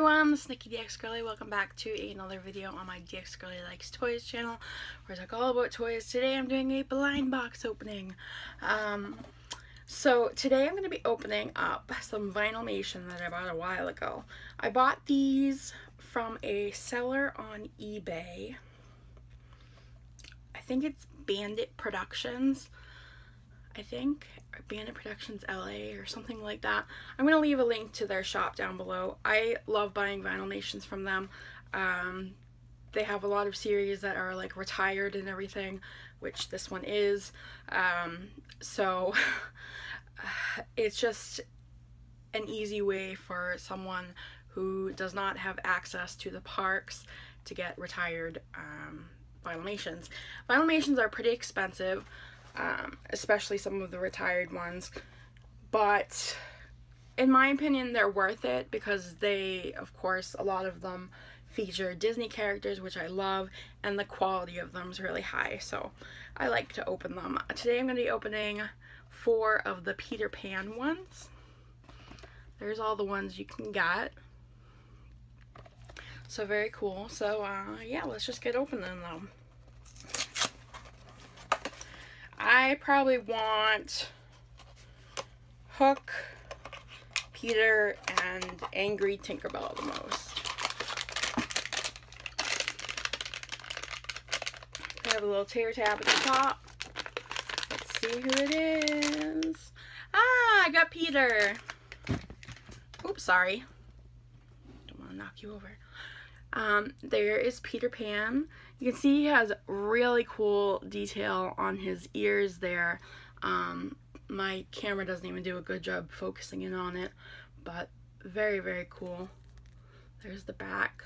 everyone, this is Nikki DX Girly. Welcome back to another video on my DX Girly Likes Toys channel where I talk all about toys. Today I'm doing a blind box opening. Um, so today I'm going to be opening up some Vinylmation that I bought a while ago. I bought these from a seller on eBay. I think it's Bandit Productions. I think, Bandit Productions LA or something like that. I'm going to leave a link to their shop down below. I love buying Vinylmations from them. Um, they have a lot of series that are like retired and everything, which this one is. Um, so it's just an easy way for someone who does not have access to the parks to get retired um, Vinylmations are pretty expensive um, especially some of the retired ones. But in my opinion, they're worth it because they, of course, a lot of them feature Disney characters, which I love, and the quality of them is really high, so I like to open them. Today I'm going to be opening four of the Peter Pan ones. There's all the ones you can get. So very cool. So uh, yeah, let's just get opening them. I probably want Hook, Peter, and Angry Tinkerbell the most. I have a little tear tab at the top. Let's see who it is. Ah, I got Peter. Oops, sorry. Don't want to knock you over. Um, there is Peter Pan. You can see he has really cool detail on his ears there. Um, my camera doesn't even do a good job focusing in on it, but very, very cool. There's the back.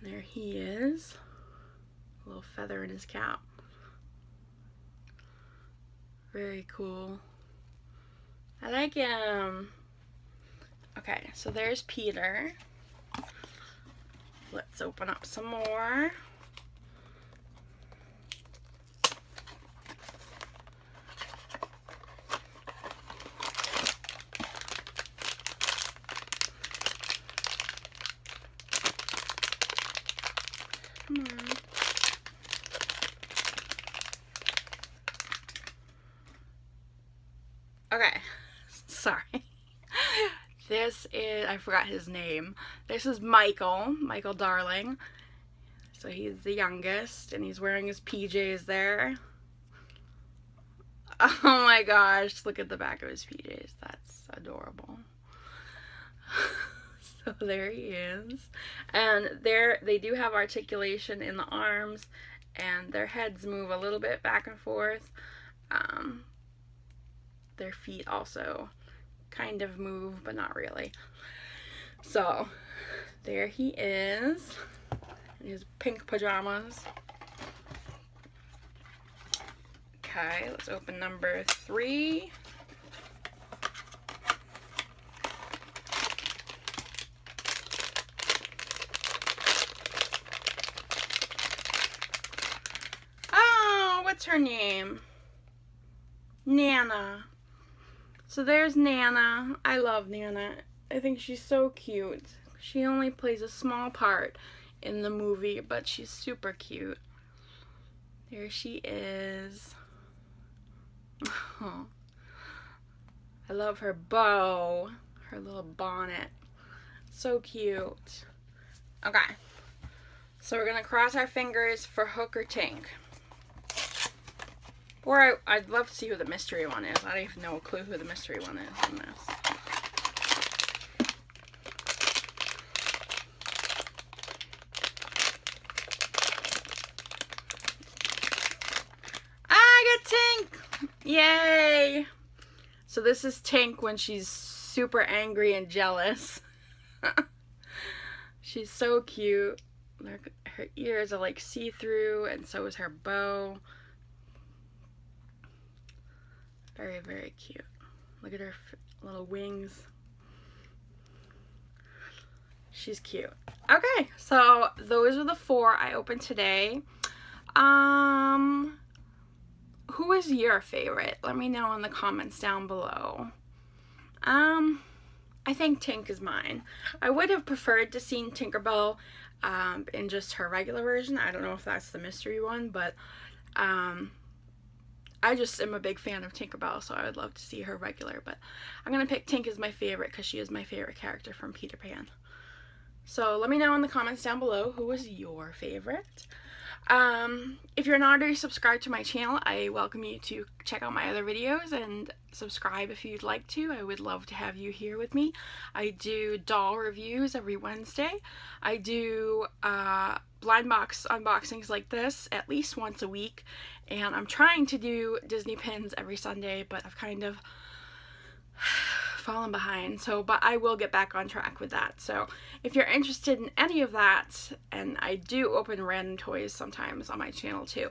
There he is. A little feather in his cap. Very cool. I like him. Okay, so there's Peter. Let's open up some more. Okay, sorry. This is, I forgot his name. This is Michael, Michael Darling. So he's the youngest and he's wearing his PJs there. Oh my gosh, look at the back of his PJs. That's adorable. so there he is. And there they do have articulation in the arms and their heads move a little bit back and forth. Um, their feet also kind of move, but not really. So, there he is in his pink pajamas. Okay, let's open number three. Oh, what's her name? Nana. So there's Nana. I love Nana. I think she's so cute. She only plays a small part in the movie, but she's super cute. There she is. Oh. I love her bow, her little bonnet. So cute. Okay. So we're to cross our fingers for Hook or Tink. Or I, would love to see who the mystery one is. I don't even know a clue who the mystery one is in this. Ah, I got Tink! Yay! So this is Tink when she's super angry and jealous. she's so cute. Her, her ears are like see-through and so is her bow. Very, very cute. Look at her little wings. She's cute. Okay, so those are the four I opened today. Um, who is your favorite? Let me know in the comments down below. Um, I think Tink is mine. I would have preferred to seen Tinkerbell um, in just her regular version. I don't know if that's the mystery one, but um, I just am a big fan of Tinkerbell, so I would love to see her regular. But I'm going to pick Tink as my favorite because she is my favorite character from Peter Pan. So let me know in the comments down below who was your favorite. Um, if you're not already subscribed to my channel, I welcome you to check out my other videos and subscribe if you'd like to. I would love to have you here with me. I do doll reviews every Wednesday. I do uh, blind box unboxings like this at least once a week. And I'm trying to do Disney pins every Sunday, but I've kind of fallen behind. So, but I will get back on track with that. So, if you're interested in any of that, and I do open random toys sometimes on my channel too.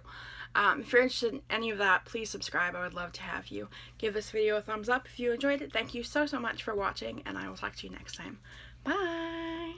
Um, if you're interested in any of that, please subscribe. I would love to have you. Give this video a thumbs up if you enjoyed it. Thank you so, so much for watching, and I will talk to you next time. Bye!